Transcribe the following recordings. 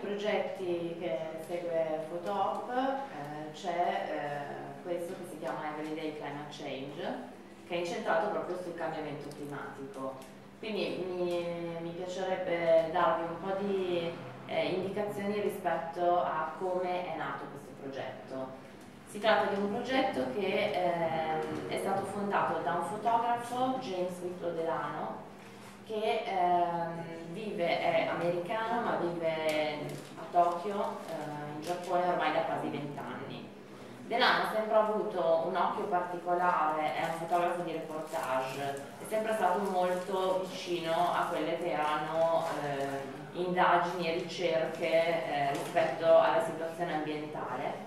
progetti che segue Photoop eh, c'è eh, questo che si chiama Everyday Climate Change, che è incentrato proprio sul cambiamento climatico. Quindi mi, mi piacerebbe darvi un po' di eh, indicazioni rispetto a come è nato questo progetto. Si tratta di un progetto che eh, è stato fondato da un fotografo, James Whitlow Delano, che eh, vive, è americano ma vive a Tokyo, eh, in Giappone ormai da quasi vent'anni. Delano ha sempre avuto un occhio particolare, è un fotografo di reportage, è sempre stato molto vicino a quelle che erano eh, indagini e ricerche eh, rispetto alla situazione ambientale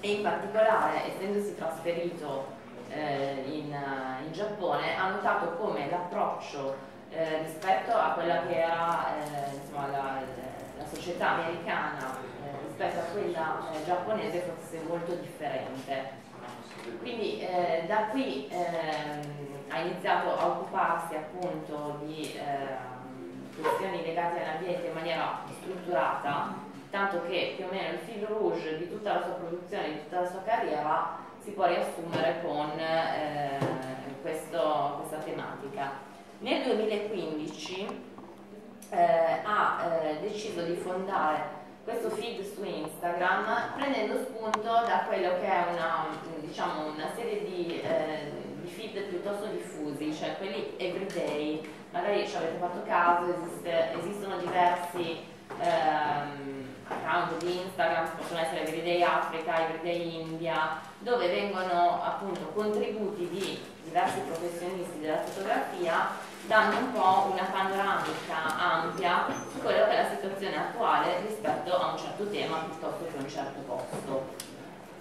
e in particolare essendosi trasferito eh, in, in, Giappone ha notato come l'approccio eh, rispetto a quella che era eh, insomma, la, la, società americana eh, rispetto a quella eh, giapponese fosse molto differente. Quindi eh, da qui ehm, ha iniziato a occuparsi appunto di ehm, questioni legate all'ambiente in maniera strutturata tanto che più o meno il fil rouge di tutta la sua produzione, di tutta la sua carriera si può riassumere con eh, questo, questa tematica. Nel 2015 eh, ha eh, deciso di fondare questo feed su Instagram prendendo spunto da quello che è una, diciamo, una serie di, eh, di, feed piuttosto diffusi, cioè quelli everyday, magari ci avete fatto caso, esiste, esistono diversi ehm, account di Instagram, possono essere Everyday Africa, Everyday India, dove vengono appunto contributi di diversi professionisti della fotografia dando un po' una panoramica ampia su quello che è la situazione attuale rispetto a un certo tema piuttosto che a un certo posto.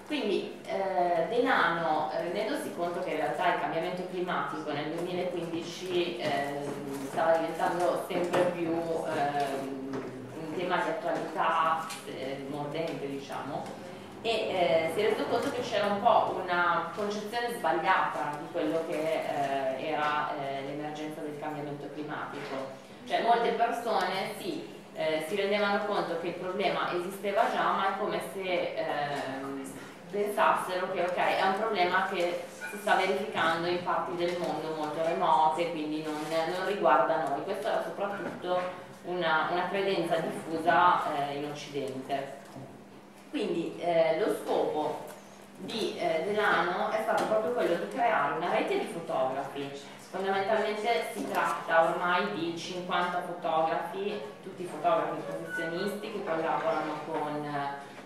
Quindi eh, Denano, rendendosi conto che in realtà il cambiamento climatico nel 2015 eh, stava diventando sempre più eh, tema di attualità eh, mordente diciamo e eh, si è reso conto che c'era un po' una concezione sbagliata di quello che eh, era eh, l'emergenza del cambiamento climatico cioè molte persone sì, eh, si rendevano conto che il problema esisteva già ma è come se ehm, pensassero che ok è un problema che si sta verificando in parti del mondo molto remote quindi non, non riguarda noi questo era soprattutto una, una credenza diffusa eh, in Occidente. Quindi eh, lo scopo di eh, Delano è stato proprio quello di creare una rete di fotografi. Fondamentalmente si tratta ormai di 50 fotografi, tutti fotografi professionisti che collaborano con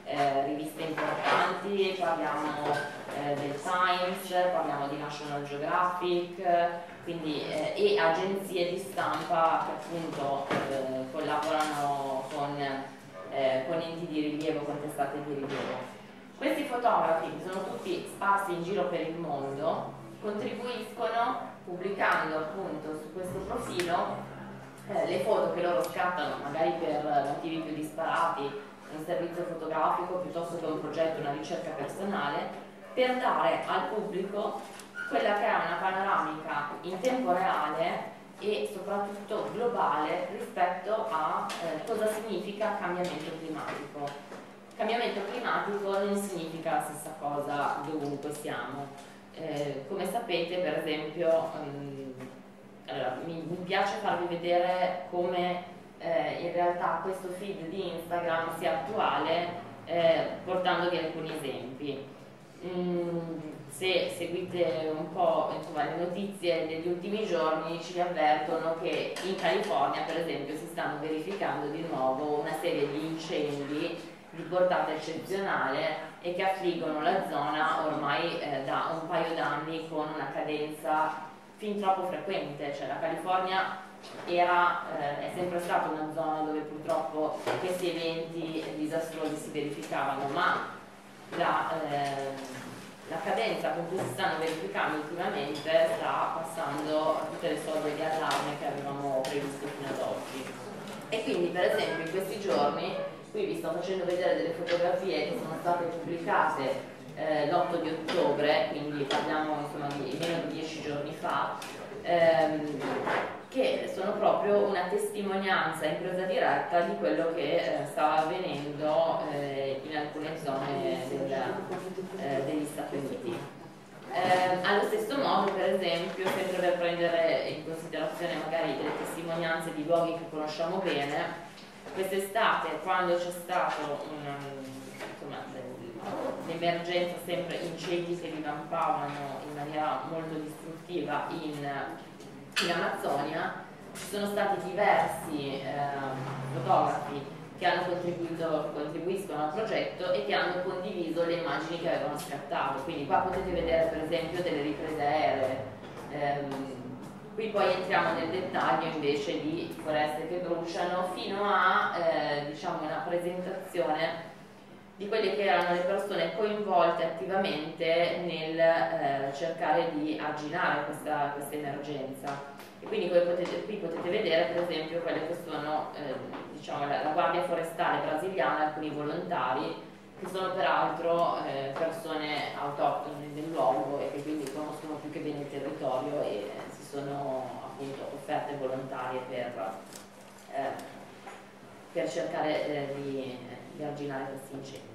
eh, riviste importanti, parliamo eh, del Times, parliamo di National Geographic, quindi, eh, e agenzie di stampa che appunto eh, collaborano con, eh, con, di rilievo, con testate di rilievo. Questi fotografi, che sono tutti sparsi in giro per il mondo, contribuiscono pubblicando appunto su questo profilo eh, le foto che loro scattano, magari per motivi più disparati, un servizio fotografico piuttosto che un progetto, una ricerca personale, per dare al pubblico quella che è una panoramica in tempo reale e soprattutto globale rispetto cosa significa cambiamento climatico. Cambiamento climatico non significa la stessa cosa dovunque siamo. Eh, come sapete, per esempio, um, allora, mi, mi, piace farvi vedere come eh, in realtà questo feed di Instagram sia attuale eh, portandovi alcuni esempi. Mm, se seguite un po' insomma, le notizie degli ultimi giorni ci avvertono che in California per esempio si stanno verificando di nuovo una serie di incendi di portata eccezionale e che affliggono la zona ormai eh, da un paio d'anni con una cadenza fin troppo frequente, cioè la California era, eh, è sempre stata una zona dove purtroppo questi eventi disastrosi si verificavano, ma la, eh, la cadenza con cui si stanno verificando ultimamente sta passando a tutte le soglie di allarme che avevamo previsto fino ad oggi. E quindi per esempio in questi giorni, qui vi sto facendo vedere delle fotografie che sono state pubblicate eh, l'8 di ottobre, quindi parliamo insomma di meno di dieci giorni fa, ehm, che sono proprio una testimonianza in presa diretta di quello che eh, stava avvenendo eh, in alcune zone del, eh, degli Stati Uniti. Eh, allo stesso modo, per esempio, sempre per prendere in considerazione magari le testimonianze di luoghi che conosciamo bene, quest'estate quando c'è stato l'emergenza sempre incendi che divampavano in maniera molto distruttiva in in Amazzonia ci sono stati diversi eh, fotografi che hanno contribuito, contribuiscono al progetto e che hanno condiviso le immagini che avevano scattato. Quindi qua potete vedere per esempio delle riprese aeree. Ehm, qui poi entriamo nel dettaglio invece di foreste che bruciano fino a eh, diciamo una presentazione di quelle che erano le persone coinvolte attivamente nel eh, cercare di arginare questa, questa, emergenza. E quindi potete, qui potete vedere per esempio quelle che sono eh, diciamo, la, la, Guardia Forestale brasiliana, alcuni volontari, che sono peraltro eh, persone autoctone del luogo e che quindi conoscono più che bene il territorio e si sono appunto offerte volontarie per, eh, per cercare eh, di, di arginare questi incendi.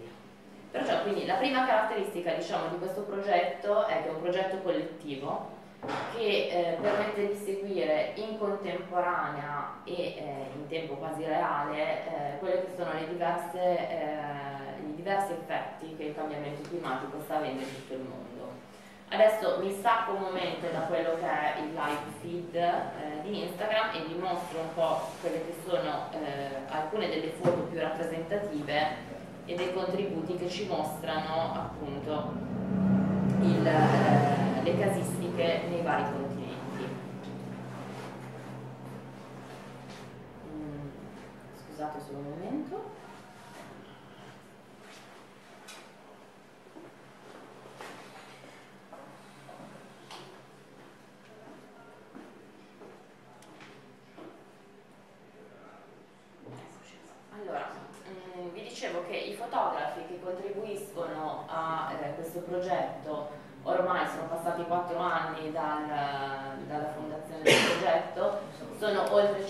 Perciò quindi la prima caratteristica diciamo, di questo progetto è che è un progetto collettivo che eh, permette di seguire in contemporanea e eh, in tempo quasi reale eh, quelli che sono diverse, eh, i diversi effetti che il cambiamento climatico sta avendo in tutto il mondo. Adesso mi stacco un momento da quello che è il live feed eh, di Instagram e vi mostro un po' quelle che sono eh, alcune delle foto più rappresentative e dei contributi che ci mostrano appunto il, le casistiche nei vari continenti. Mm, scusate solo un momento. contribuiscono a eh, questo progetto, ormai sono passati quattro anni dal, dalla fondazione del progetto, sono oltre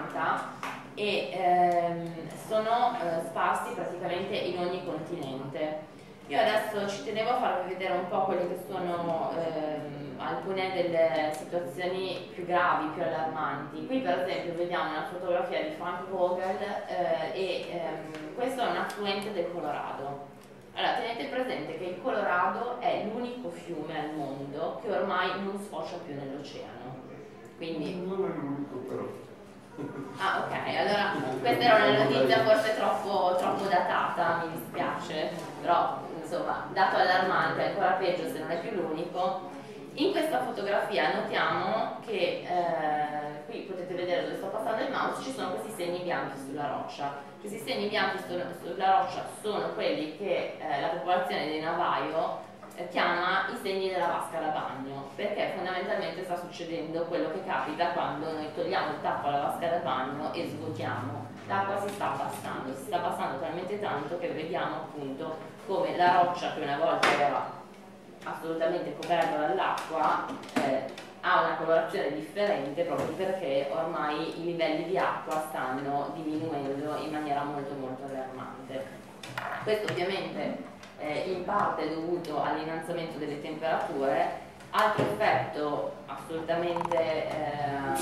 50 e ehm, sono eh, sparsi praticamente in ogni continente. Io adesso ci tenevo a farvi vedere un po' quelle che sono ehm, alcune delle situazioni più gravi, più allarmanti. Qui per esempio vediamo una fotografia di Frank Vogel eh, e ehm, questo è un affluente del Colorado. Allora, tenete presente che il Colorado è l'unico fiume al mondo che ormai non sfocia più nell'oceano. Quindi... Non è l'unico però. Ah ok, allora questa era una notizia forse troppo, troppo datata, mi dispiace, però insomma, dato allarmante, ancora peggio se non è più l'unico. In questa fotografia notiamo che, eh, qui potete vedere dove sta passando il mouse, ci sono questi segni bianchi sulla roccia questi segni bianchi sulla roccia sono quelli che eh, la popolazione di Navajo chiama i segni della vasca da bagno, perché fondamentalmente sta succedendo quello che capita quando noi togliamo il tappo alla vasca da bagno e svuotiamo. L'acqua si sta abbassando, si sta abbassando talmente tanto che vediamo appunto come la roccia che una volta era assolutamente coperta dall'acqua eh, ha una colorazione differente proprio perché ormai i livelli di acqua stanno diminuendo in maniera molto molto allarmante. Questo ovviamente eh, in parte dovuto all'innalzamento delle temperature, altro effetto assolutamente ehm,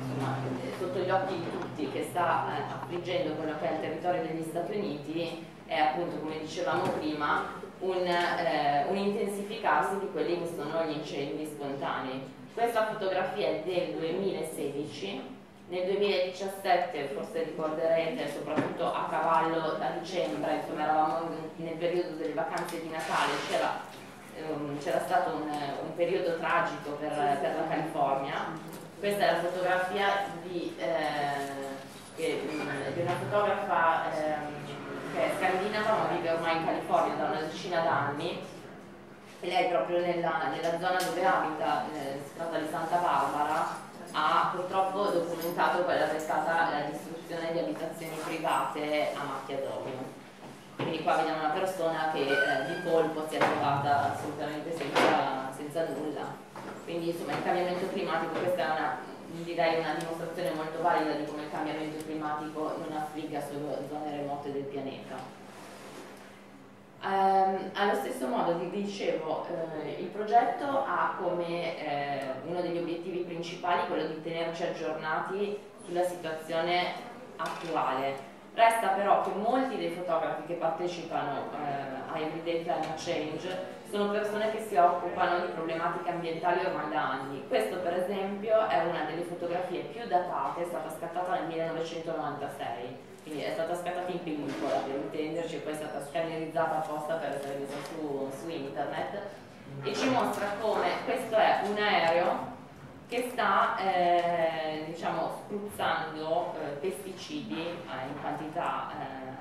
insomma, sotto gli occhi di tutti che sta eh, affliggendo quello che è il territorio degli Stati Uniti è appunto come dicevamo prima un, eh, un intensificarsi di quelli che sono gli incendi spontanei. Questa fotografia è del 2016, nel 2017 forse ricorderete, soprattutto a cavallo da dicembre, insomma eravamo nel periodo delle vacanze di Natale, c'era um, stato un, un, periodo tragico per, per, la California. Questa è la fotografia di, eh, che, di una fotografa eh, che è scandinava ma vive ormai in California da una decina d'anni. E lei proprio nella, nella zona dove abita, eh, si tratta di Santa Barbara, ha purtroppo documentato quella che è stata la distruzione di abitazioni private a macchia d'olio. Quindi qua vediamo una persona che eh, di colpo si è trovata assolutamente senza, senza nulla. Quindi insomma il cambiamento climatico, questa è una, direi una dimostrazione molto valida di come il cambiamento climatico non affligga solo zone remote del pianeta. Um, allo stesso modo vi dicevo, eh, il progetto ha come eh, uno degli obiettivi principali quello di tenerci aggiornati sulla situazione attuale. Resta però che molti dei fotografi che partecipano eh, a Everyday Climate Change sono persone che si occupano di problematiche ambientali ormai da anni. Questo per esempio è una delle fotografie più datate, è stata scattata nel 1996 quindi è stata scattata in pellicola per intenderci e poi è stata scannerizzata apposta per essere messa su, su internet e ci mostra come questo è un aereo che sta eh, diciamo, spruzzando eh, pesticidi eh, in quantità eh,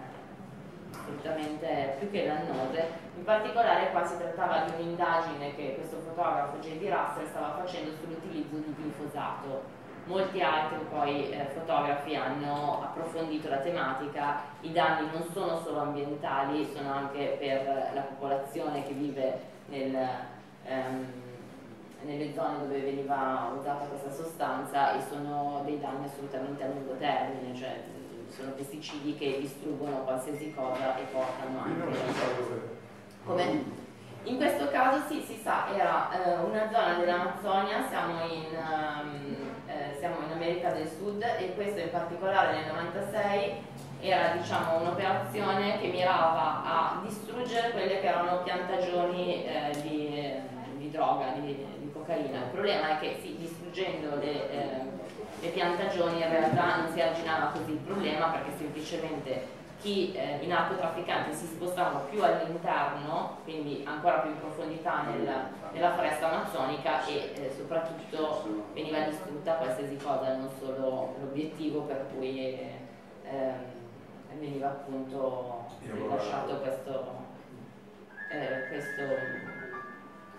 assolutamente più che dannose. In particolare qua si trattava di un'indagine che questo fotografo J.D. Russell stava facendo sull'utilizzo di glifosato molti altri poi eh, fotografi hanno approfondito la tematica, i danni non sono solo ambientali, sono anche per la popolazione che vive nel, ehm, nelle zone dove veniva usata questa sostanza e sono dei danni assolutamente a lungo termine, cioè sono pesticidi che distruggono qualsiasi cosa e portano anche... Come? In questo caso sì, si sa, era eh, una zona dell'Amazzonia, siamo in... Um, eh, siamo in America del Sud e questo in particolare nel 96 era diciamo, un'operazione che mirava a distruggere quelle che erano piantagioni eh, di, di, droga, di, di, cocaina. Il problema è che sì, distruggendo le, eh, le piantagioni in realtà non si arginava così il problema perché semplicemente chi eh, i narcotrafficanti si spostavano più all'interno, quindi ancora più in profondità nella, nella foresta amazzonica e eh, soprattutto veniva distrutta qualsiasi cosa, non solo l'obiettivo per cui eh, veniva appunto rilasciato questo, eh, questo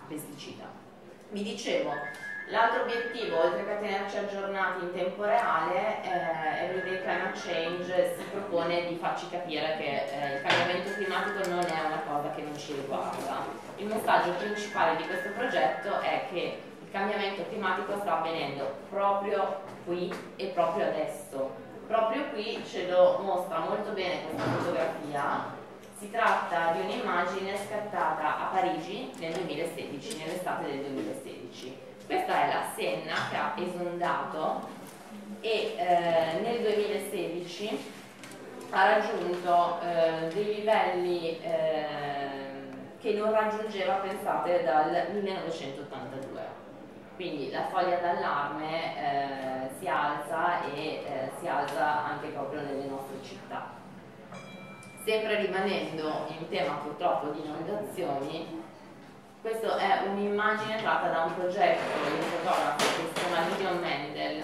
pesticida. Vi dicevo, L'altro obiettivo, oltre che a tenerci aggiornati in tempo reale, eh, Everyday Climate Change si propone di farci capire che eh, il cambiamento climatico non è una cosa che non ci riguarda. Il messaggio principale di questo progetto è che il cambiamento climatico sta avvenendo proprio qui e proprio adesso. Proprio qui ce lo mostra molto bene questa fotografia. Si tratta di un'immagine scattata a Parigi nel 2016, nell'estate del 2016 questa è la Senna che ha esondato e eh, nel 2016 ha raggiunto eh, dei livelli eh, che non raggiungeva, pensate, dal 1982. Quindi la foglia d'allarme eh, si alza e eh, si alza anche proprio nelle nostre città. Sempre rimanendo in tema purtroppo di inondazioni, questa è un'immagine tratta da un progetto di un fotografo che si chiama Gideon Mendel.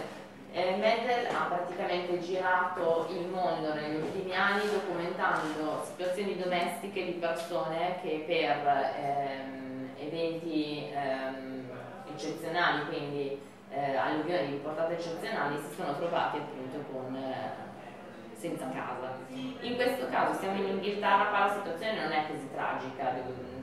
Eh, Mendel ha praticamente girato il mondo negli ultimi anni documentando situazioni domestiche di persone che per ehm, eventi ehm, eccezionali, quindi eh, alluvioni di portata eccezionali, si sono trovati appunto con eh, senza casa. In questo caso siamo in Inghilterra, qua la situazione non è così tragica,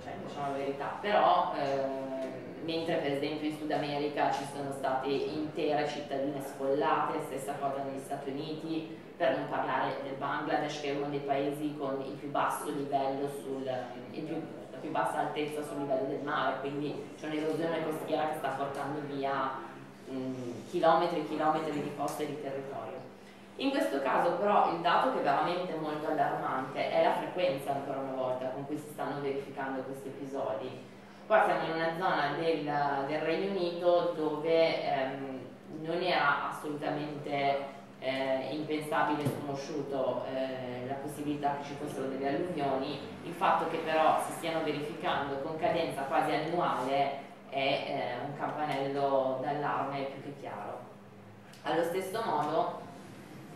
cioè, diciamo la verità, però eh, mentre per esempio in Sud America ci sono state intere cittadine sfollate, stessa cosa negli Stati Uniti, per non parlare del Bangladesh che è uno dei paesi con il più basso livello sul, più, la più bassa altezza sul livello del mare, quindi c'è un'erosione costiera che sta portando via mh, chilometri e chilometri di coste e di territorio. In questo caso però il dato che è veramente molto allarmante è la frequenza ancora una volta con cui si stanno verificando questi episodi. Qua siamo in una zona del, del Regno Unito dove ehm, non era assolutamente eh, impensabile sconosciuto eh, la possibilità che ci fossero delle alluvioni, il fatto che però si stiano verificando con cadenza quasi annuale è eh, un campanello d'allarme più che chiaro. Allo stesso modo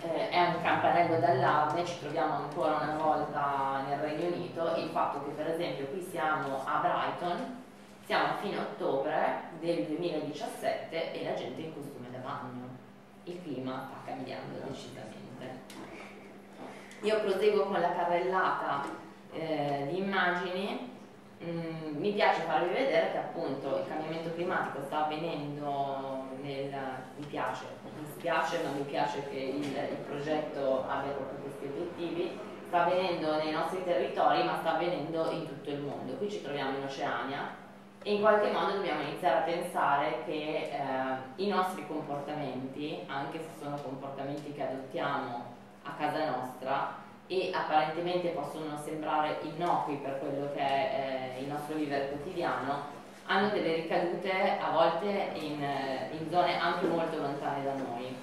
eh, è un campanello d'allarme, ci troviamo ancora una volta nel Regno Unito, il fatto che per esempio qui siamo a Brighton, siamo a fine ottobre del 2017 e la gente è in costume da bagno. Il clima sta cambiando decisamente. Io proseguo con la carrellata eh, di immagini. Mm, mi piace farvi vedere che appunto il cambiamento climatico sta avvenendo nel, mi piace, mi spiace ma mi piace che il, il progetto abbia proprio questi obiettivi, sta avvenendo nei nostri territori ma sta avvenendo in tutto il mondo. Qui ci troviamo in Oceania e in qualche modo dobbiamo iniziare a pensare che eh, i nostri comportamenti, anche se sono comportamenti che adottiamo a casa nostra e apparentemente possono sembrare innocui per quello che è eh, il nostro vivere quotidiano, hanno delle ricadute a volte in, eh, in, zone anche molto lontane da noi.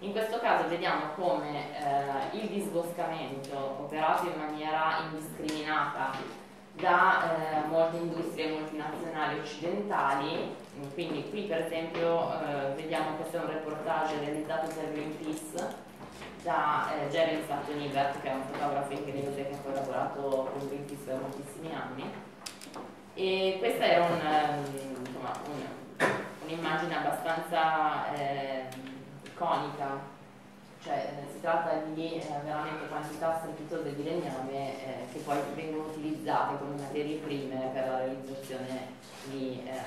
In questo caso vediamo come eh, il disboscamento operato in maniera indiscriminata da eh, molte industrie multinazionali occidentali, quindi qui per esempio eh, vediamo questo è un reportage realizzato per Greenpeace da eh, Jeremy Sutton-Ibert che è un fotografo inglese che ha collaborato con Greenpeace per moltissimi anni e questa era un'immagine un, abbastanza eh, iconica cioè eh, si tratta di eh, veramente quantità strepitose di legname eh, che poi vengono utilizzate come materie prime per la realizzazione di, eh,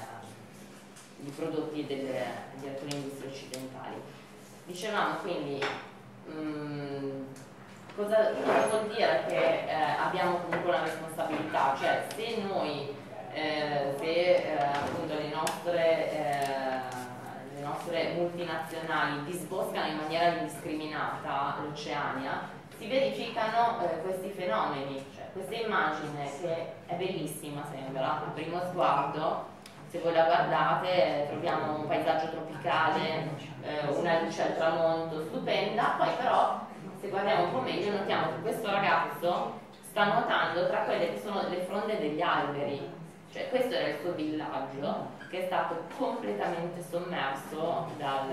di prodotti delle, di alcune industrie occidentali. Dicevamo quindi mh, mm, cosa, cosa, vuol dire che eh, abbiamo comunque una responsabilità, cioè se noi, eh, se appunto le nostre nostre multinazionali disboscano in maniera indiscriminata l'Oceania, si verificano eh, questi fenomeni, cioè questa immagine che è bellissima sembra, al primo sguardo, se voi la guardate troviamo un paesaggio tropicale, eh, una luce al tramonto stupenda, poi però se guardiamo un po' meglio notiamo che questo ragazzo sta nuotando tra quelle che sono le fronde degli alberi, cioè questo era il suo villaggio che è stato completamente sommerso dal,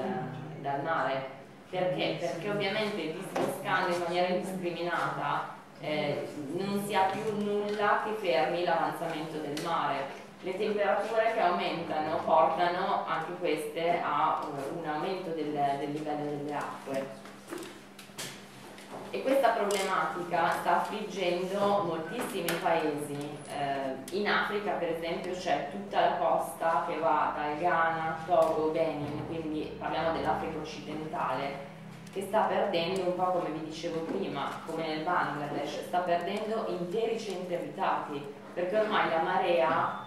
dal mare. Perché? Perché ovviamente disboscando in maniera indiscriminata eh, non si ha più nulla che fermi l'avanzamento del mare. Le temperature che aumentano portano anche queste a un aumento del, del livello delle acque e questa problematica sta affliggendo moltissimi paesi. Eh, in Africa per esempio c'è tutta la costa che va dal Ghana, Togo, Benin, quindi parliamo dell'Africa occidentale, che sta perdendo un po' come vi dicevo prima, come nel Bangladesh, sta perdendo interi centri abitati, perché ormai la marea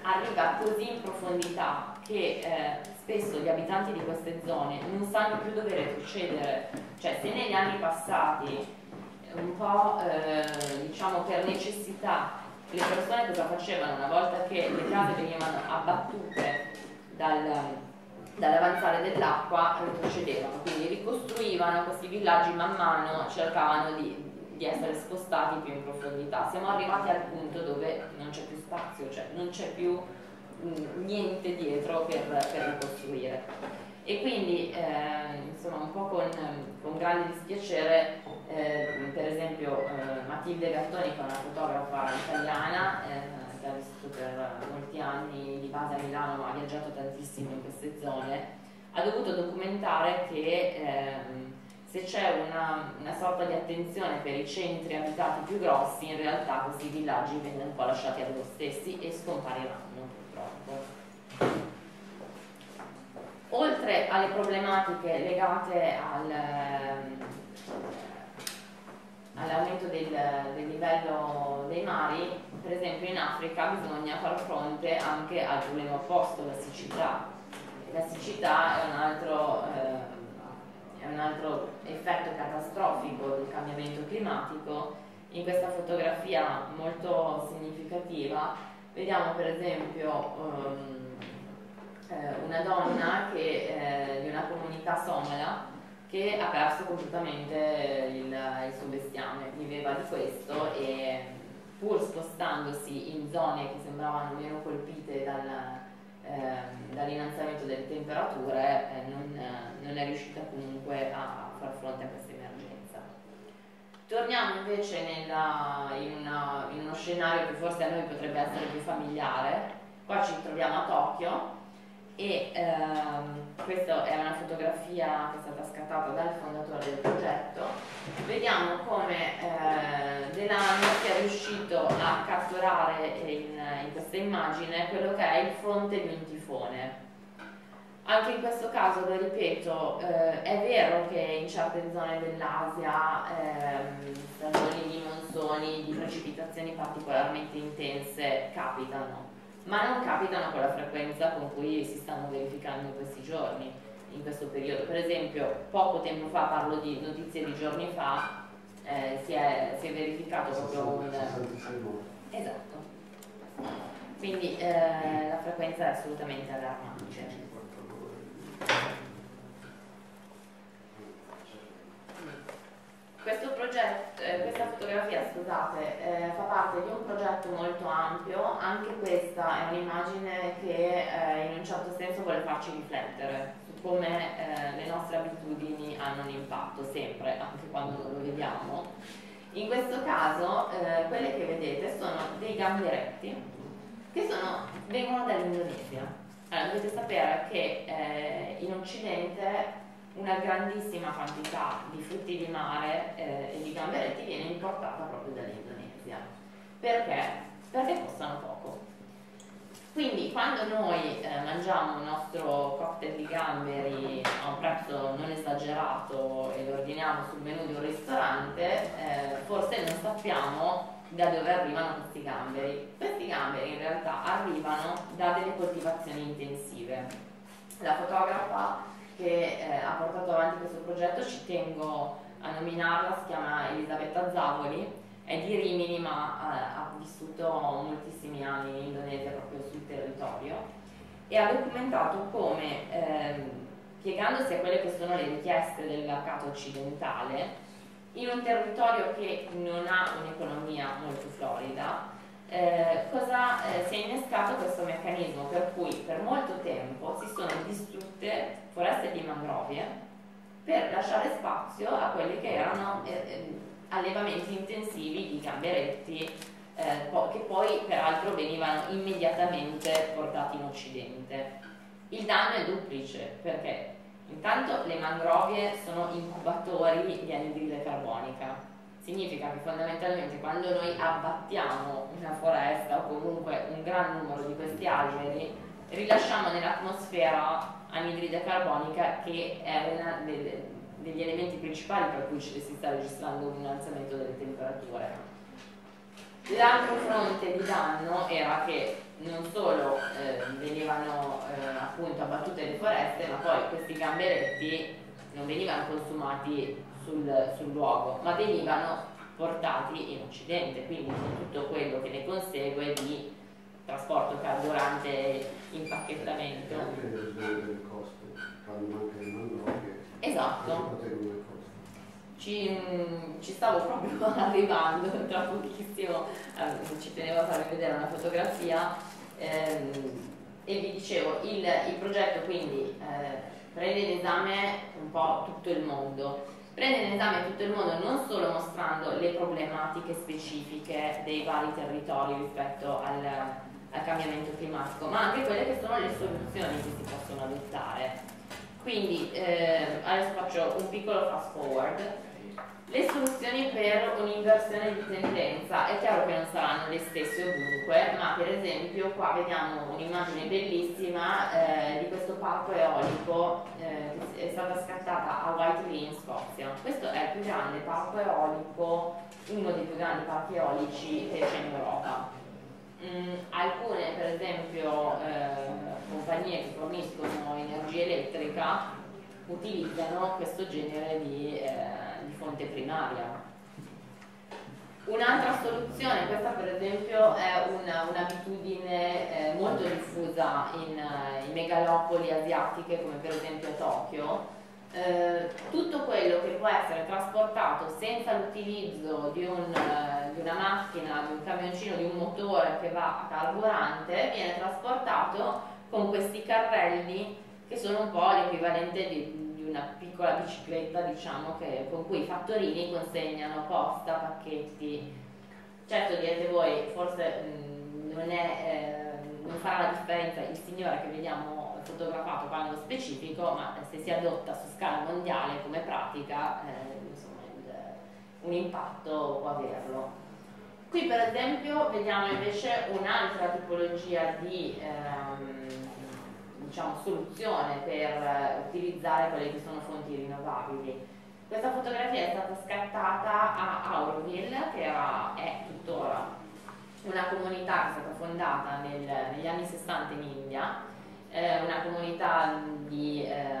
arriva così in profondità che eh, spesso gli abitanti di queste zone non sanno più dove retrocedere, cioè se negli anni passati un po' eh, diciamo per necessità le persone cosa facevano? Una volta che le case venivano abbattute dal, dall'avanzare dell'acqua retrocedevano, quindi ricostruivano questi villaggi man mano, cercavano di, di, essere spostati più in profondità. Siamo arrivati al punto dove non c'è più spazio, cioè non c'è più niente dietro per, per ricostruire. E quindi eh, insomma un po' con, con grande dispiacere, eh, per esempio eh, Matilde Gattoni, che è una fotografa italiana, eh, che ha vissuto per molti anni di base a Milano ma ha viaggiato tantissimo in queste zone, ha dovuto documentare che ehm, se c'è una, una, sorta di attenzione per i centri abitati più grossi, in realtà questi villaggi vengono un po' lasciati a loro stessi e scompariranno. Oltre alle problematiche legate al, ehm, all'aumento del, del, livello dei mari, per esempio in Africa bisogna far fronte anche al problema opposto, la siccità. La siccità è un altro, eh, è un altro effetto catastrofico del cambiamento climatico. In questa fotografia molto significativa vediamo per esempio um, una donna che, eh, di una comunità somala che ha perso completamente il, il, suo bestiame, viveva di questo e pur spostandosi in zone che sembravano meno colpite dal, eh, dall'innalzamento delle temperature eh, non, non, è riuscita comunque a far fronte a emergenza. Torniamo invece nella, in, una, in uno scenario che forse a noi potrebbe essere più familiare, qua ci troviamo a Tokyo e ehm, questa è una fotografia che è stata scattata dal fondatore del progetto, vediamo come eh, Delano sia riuscito a catturare in, in questa immagine quello che è il fronte di un tifone. Anche in questo caso, lo ripeto, eh, è vero che in certe zone dell'Asia ehm, stagioni di monsoni, di precipitazioni particolarmente intense capitano, ma non capitano con la frequenza con cui si stanno verificando in questi giorni, in questo periodo. Per esempio, poco tempo fa, parlo di notizie di giorni fa, eh, si, è, si, è, verificato proprio un... Esatto. Quindi eh, la frequenza è assolutamente allarmante. Progetto, eh, questa fotografia scusate, eh, fa parte di un progetto molto ampio, anche questa è un'immagine che eh, in un certo senso vuole farci riflettere su come eh, le nostre abitudini hanno un impatto, sempre, anche quando non lo vediamo. In questo caso eh, quelle che vedete sono dei gamberetti che sono, vengono dall'Indonesia. Allora, dovete sapere che eh, in Occidente una grandissima quantità di frutti di mare eh, e di gamberetti viene importata proprio dall'Indonesia. Perché? Perché costano poco. Quindi quando noi eh, mangiamo il nostro cocktail di gamberi a un prezzo non esagerato e lo ordiniamo sul menù di un ristorante, eh, forse non sappiamo da dove arrivano questi gamberi. Questi gamberi in realtà arrivano da delle coltivazioni intensive. La fotografa che eh, ha portato avanti questo progetto, ci tengo a nominarla, si chiama Elisabetta Zavoli, è di Rimini ma eh, ha vissuto moltissimi anni in Indonesia proprio sul territorio e ha documentato come, ehm, piegandosi a quelle che sono le richieste del mercato occidentale, in un territorio che non ha un'economia molto florida, eh, cosa eh, si è innescato questo meccanismo per cui per molto tempo si sono distrutte foreste di mangrovie per lasciare spazio a quelli che erano eh, eh allevamenti intensivi di gamberetti eh, che poi peraltro venivano immediatamente portati in occidente. Il danno è duplice perché intanto le mangrovie sono incubatori di anidride carbonica significa che fondamentalmente quando noi abbattiamo una foresta o comunque un gran numero di questi alberi, rilasciamo nell'atmosfera anidride carbonica che è uno degli elementi principali per cui si sta registrando un innalzamento delle temperature. L'altro fronte di danno era che non solo eh, venivano eh, appunto abbattute le foreste, ma poi questi gamberetti non venivano consumati sul, sul luogo, ma venivano portati in Occidente, quindi con tutto quello che ne consegue di trasporto carburante, impacchettamento. Anche delle coste, quando manca il mangrove. Esatto. Ci, ci, stavo proprio arrivando tra pochissimo, eh, ci tenevo a farvi vedere una fotografia ehm, e vi dicevo, il, il progetto quindi eh, prende in esame un po' tutto il mondo prende in esame tutto il mondo non solo mostrando le problematiche specifiche dei vari territori rispetto al, al cambiamento climatico, ma anche quelle che sono le soluzioni che si possono adottare. Quindi eh, adesso faccio un piccolo fast forward le soluzioni per un'inversione di tendenza è chiaro che non saranno le stesse ovunque, ma per esempio qua vediamo un'immagine bellissima eh, di questo parco eolico eh, che è stata scattata a Whiteley in Scozia. Questo è il più grande parco eolico, uno dei più grandi parchi eolici che c'è in Europa. Mm, alcune per esempio eh, compagnie che forniscono energia elettrica utilizzano questo genere di eh, fonte primaria. Un'altra soluzione, questa per esempio è un'abitudine un eh, molto diffusa in, uh, in, megalopoli asiatiche come per esempio Tokyo, eh, tutto quello che può essere trasportato senza l'utilizzo di, un, uh, di, una macchina, di un camioncino, di un motore che va a carburante, viene trasportato con questi carrelli che sono un po' l'equivalente di, una piccola bicicletta diciamo che, con cui i fattorini consegnano posta, pacchetti certo direte voi forse mh, non, è, eh, non farà la differenza il signore che vediamo fotografato qua nello specifico, ma se si adotta su scala mondiale come pratica, eh, insomma, il, un impatto può averlo. Qui per esempio vediamo invece un'altra tipologia di ehm, diciamo, soluzione per utilizzare quelle che sono fonti rinnovabili. Questa fotografia è stata scattata a Auroville, che era, è tuttora una comunità che è stata fondata nel, negli anni 60 in India, eh, una comunità di, eh,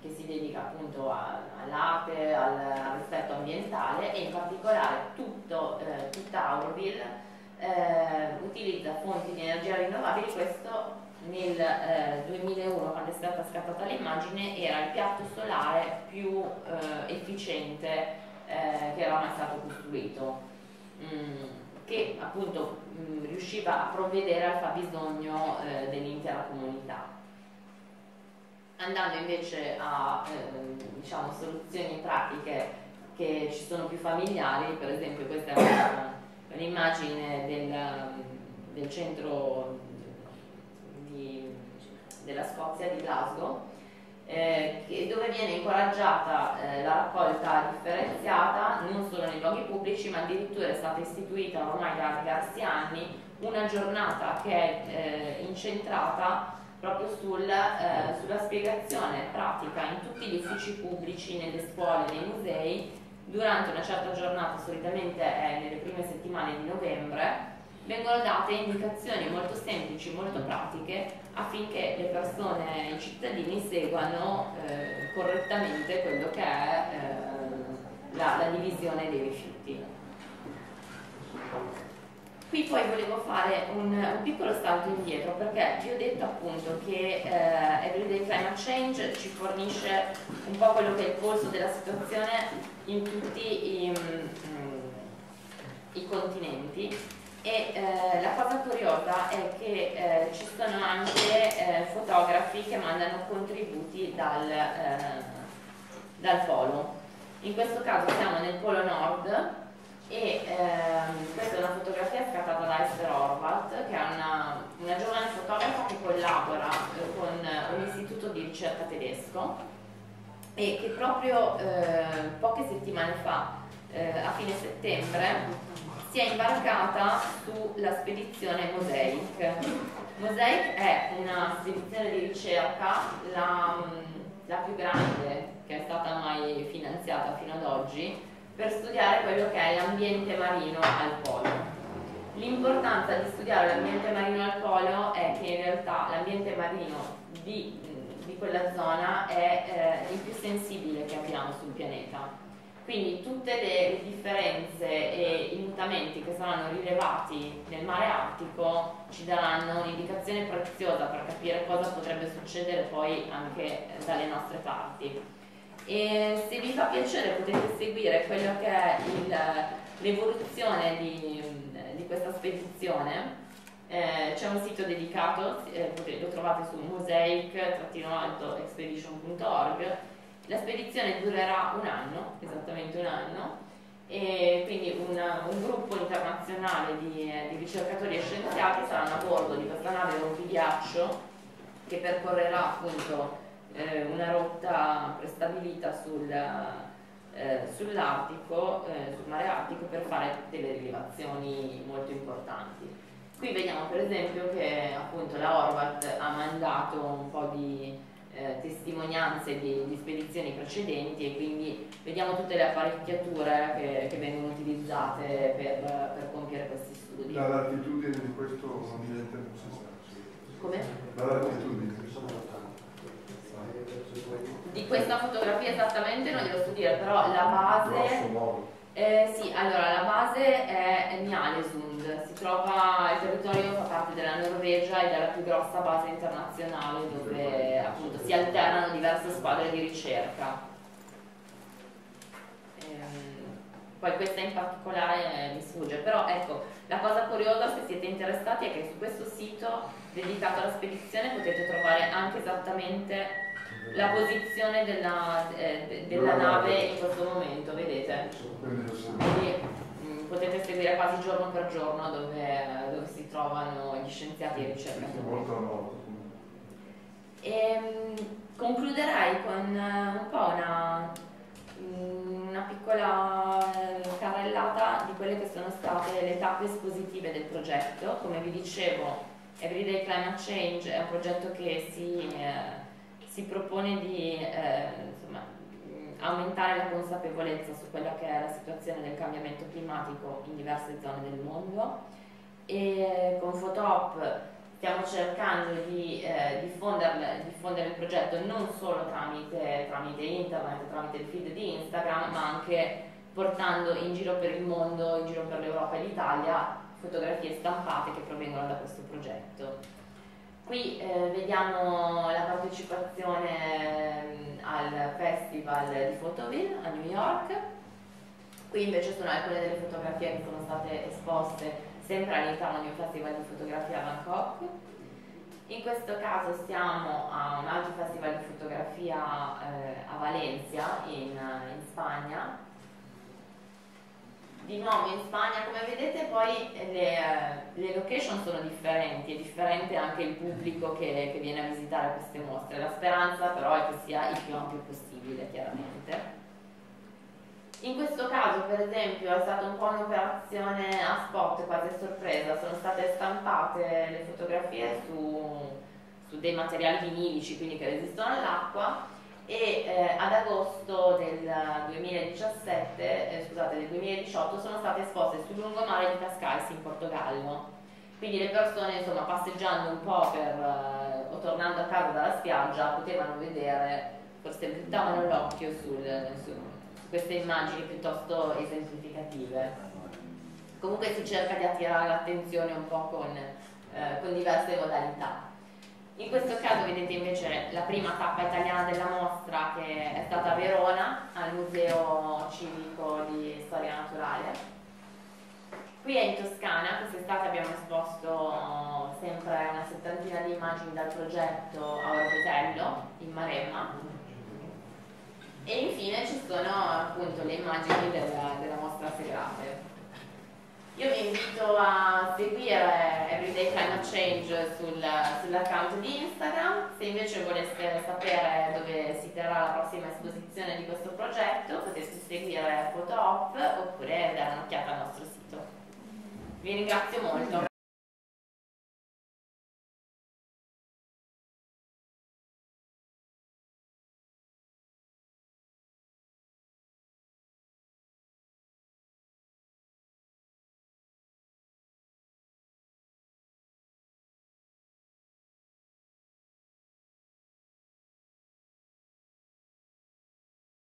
che si dedica appunto all'arte, al, al, rispetto ambientale e in particolare tutto, eh, tutta Auroville eh, utilizza fonti di energia rinnovabili, questo nel eh, 2001 quando è stata scattata l'immagine era il piatto solare più eh, efficiente eh, che era mai stato costruito. Mm, che appunto mm, riusciva a provvedere al fabbisogno eh, dell'intera comunità. Andando invece a ehm, diciamo, soluzioni pratiche che ci sono più familiari per esempio questa è un'immagine del, del centro della Scozia, di Glasgow, eh, dove viene incoraggiata eh, la raccolta differenziata non solo nei luoghi pubblici ma addirittura è stata istituita ormai da diversi anni una giornata che è eh, incentrata proprio sul, eh, sulla spiegazione pratica in tutti gli uffici pubblici, nelle scuole, nei musei durante una certa giornata, solitamente è nelle prime settimane di novembre vengono date indicazioni molto semplici, molto pratiche affinché le persone, i cittadini seguano eh, correttamente quello che è eh, la, la, divisione dei rifiuti. Qui poi volevo fare un, un, piccolo salto indietro perché vi ho detto appunto che eh, Everyday Climate Change ci fornisce un po' quello che è il polso della situazione in tutti i, mm, i continenti e eh, la cosa curiosa è che eh, ci sono anche eh, fotografi che mandano contributi dal, eh, dal, polo. In questo caso siamo nel polo nord e ehm, questa è una fotografia scattata da Esther Horvath che è una, una giovane fotografa che collabora eh, con un istituto di ricerca tedesco e che proprio eh, poche settimane fa, a fine settembre, si è imbarcata sulla spedizione Mosaic. Mosaic è una spedizione di ricerca la, la più grande che è stata mai finanziata fino ad oggi per studiare quello che è l'ambiente marino al polo. L'importanza di studiare l'ambiente marino al polo è che in realtà l'ambiente marino di, di, quella zona è eh, il più sensibile che abbiamo sul pianeta quindi tutte le differenze e i mutamenti che saranno rilevati nel mare Artico ci daranno un'indicazione preziosa per capire cosa potrebbe succedere poi anche dalle nostre parti. E se vi fa piacere potete seguire quello che è l'evoluzione di, di, questa spedizione. Eh, c'è un sito dedicato, eh, lo trovate su mosaic-expedition.org la spedizione durerà un anno, esattamente un anno, e quindi una, un gruppo internazionale di, di, ricercatori e scienziati saranno a bordo di questa nave rompidiaccio che percorrerà appunto eh, una rotta prestabilita sul, eh, sull'Artico, eh, sul mare Artico per fare delle rilevazioni molto importanti. Qui vediamo per esempio che appunto la Horvath ha mandato un po' di eh, testimonianze di, di, spedizioni precedenti e quindi vediamo tutte le apparecchiature che, che vengono utilizzate per, per, compiere questi studi. La latitudine di questo ambiente non si sa. Come? La latitudine. Di questa fotografia esattamente non glielo so dire, però la base... Eh, sì, allora la base è Mialesund, si trova, il territorio fa parte della Norvegia ed è la più grossa base internazionale dove appunto si alternano diverse squadre di ricerca. Ehm, poi questa in particolare mi sfugge, però ecco, la cosa curiosa se siete interessati è che su questo sito dedicato alla spedizione potete trovare anche esattamente la posizione della, eh, della nave in questo momento, vedete? Quindi mh, mm, potete seguire quasi giorno per giorno dove, dove si trovano gli scienziati e i ricercatori. E, mm, concluderei con eh, un po' una, mm, una piccola eh, carrellata di quelle che sono state le tappe espositive del progetto. Come vi dicevo, Everyday Climate Change è un progetto che si, eh, si propone di eh, insomma, mh, aumentare la consapevolezza su quella che è la situazione del cambiamento climatico in diverse zone del mondo e con Photop stiamo cercando di eh, diffondere il progetto non solo tramite, tramite internet, tramite il feed di Instagram, ma anche portando in giro per il mondo, in giro per l'Europa e l'Italia, fotografie stampate che provengono da questo progetto. Qui eh, vediamo la partecipazione ehm, al Festival di Photoville a New York. Qui invece sono alcune delle fotografie che sono state esposte sempre all'interno di un festival di fotografia a Bangkok. In questo caso siamo a un altro festival di fotografia eh, a Valencia, in, in Spagna. Di nuovo in Spagna, come vedete poi le, le location sono differenti, è differente anche il pubblico che, che viene a visitare queste mostre. La speranza però è che sia il più ampio possibile, chiaramente. In questo caso, per esempio, è stata un po' un'operazione a spot, quasi a sorpresa, sono state stampate le fotografie su, su dei materiali vinilici, quindi che resistono all'acqua e eh, ad agosto del 2017, eh, scusate, del 2018 sono state esposte sul lungomare di Cascais in Portogallo. Quindi le persone, insomma, passeggiando un po' per, eh, o tornando a casa dalla spiaggia, potevano vedere, forse buttavano l'occhio sul queste immagini piuttosto esemplificative. Comunque si cerca di attirare l'attenzione un po' con, eh, con, diverse modalità. In questo caso vedete invece la prima tappa italiana della mostra che è stata a Verona, al Museo Civico di Storia Naturale. Qui è in Toscana, quest'estate abbiamo esposto sempre una settantina di immagini dal progetto a Orbetello, in Maremma, e infine ci sono appunto le immagini della, della mostra serale. Io vi invito a seguire Everyday Climate Change sul, sull'account di Instagram, se invece voleste sapere dove si terrà la prossima esposizione di questo progetto potete seguire PhotoOp oppure dare un'occhiata al nostro sito. Vi ringrazio molto.